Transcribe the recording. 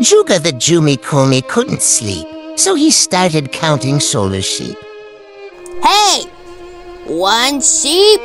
Juga the Jumikumi couldn't sleep, so he started counting solar sheep. Hey! One sheep,